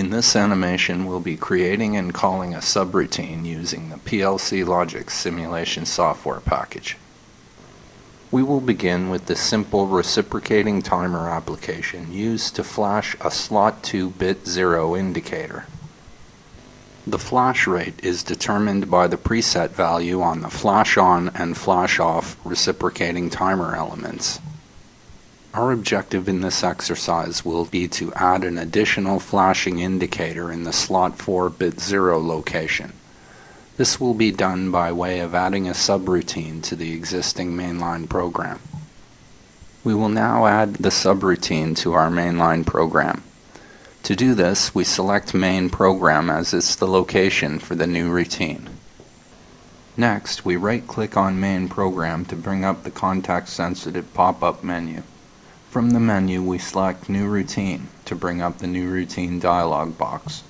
In this animation, we'll be creating and calling a subroutine using the PLCLogix simulation software package. We will begin with the simple reciprocating timer application used to flash a slot 2 bit 0 indicator. The flash rate is determined by the preset value on the flash on and flash off reciprocating timer elements. Our objective in this exercise will be to add an additional flashing indicator in the slot 4 bit 0 location. This will be done by way of adding a subroutine to the existing mainline program. We will now add the subroutine to our mainline program. To do this, we select Main Program as it's the location for the new routine. Next, we right-click on Main Program to bring up the context-sensitive pop-up menu. From the menu, we select New Routine to bring up the New Routine dialog box.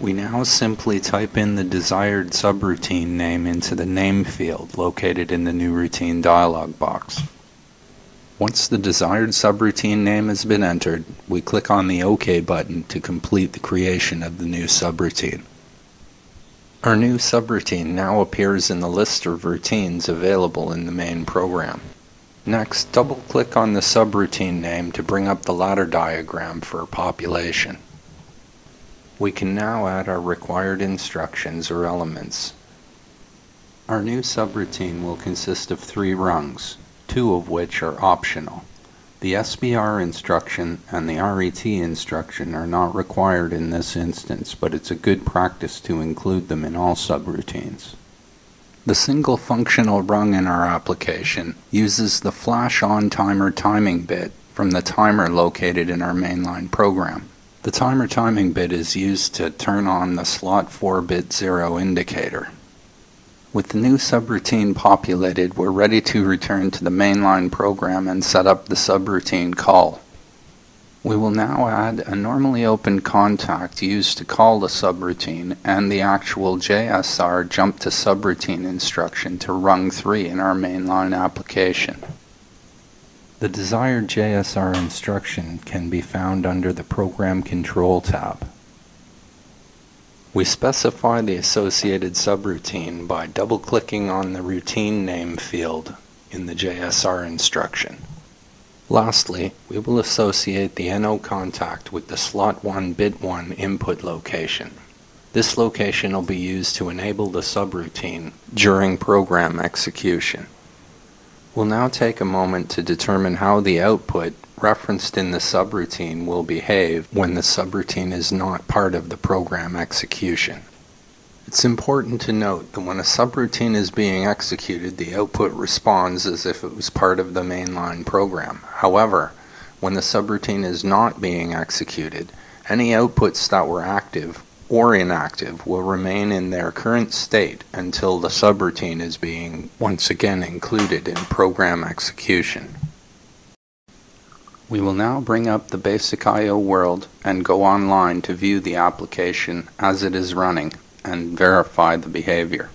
We now simply type in the desired subroutine name into the name field located in the new routine dialog box. Once the desired subroutine name has been entered, we click on the OK button to complete the creation of the new subroutine. Our new subroutine now appears in the list of routines available in the main program. Next, double-click on the subroutine name to bring up the ladder diagram for population. We can now add our required instructions or elements. Our new subroutine will consist of three rungs, two of which are optional. The SBR instruction and the RET instruction are not required in this instance, but it's a good practice to include them in all subroutines. The single functional rung in our application uses the flash on timer timing bit from the timer located in our mainline program. The timer timing bit is used to turn on the slot 4 bit 0 indicator. With the new subroutine populated, we're ready to return to the mainline program and set up the subroutine call. We will now add a normally open contact used to call the subroutine and the actual JSR jump to subroutine instruction to rung 3 in our mainline application. The desired JSR instruction can be found under the Program Control tab. We specify the associated subroutine by double-clicking on the routine name field in the JSR instruction. Lastly, we will associate the NO contact with the slot 1 bit 1 input location. This location will be used to enable the subroutine during program execution. We'll now take a moment to determine how the output referenced in the subroutine will behave when the subroutine is not part of the program execution. It's important to note that when a subroutine is being executed, the output responds as if it was part of the mainline program. However, when the subroutine is not being executed, any outputs that were active or inactive will remain in their current state until the subroutine is being once again included in program execution. We will now bring up the basic I.O. world and go online to view the application as it is running and verify the behavior.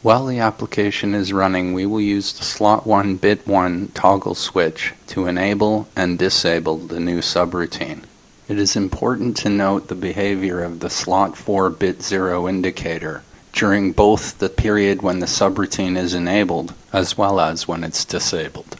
While the application is running, we will use the slot 1 bit 1 toggle switch to enable and disable the new subroutine. It is important to note the behavior of the slot 4 bit 0 indicator during both the period when the subroutine is enabled as well as when it's disabled.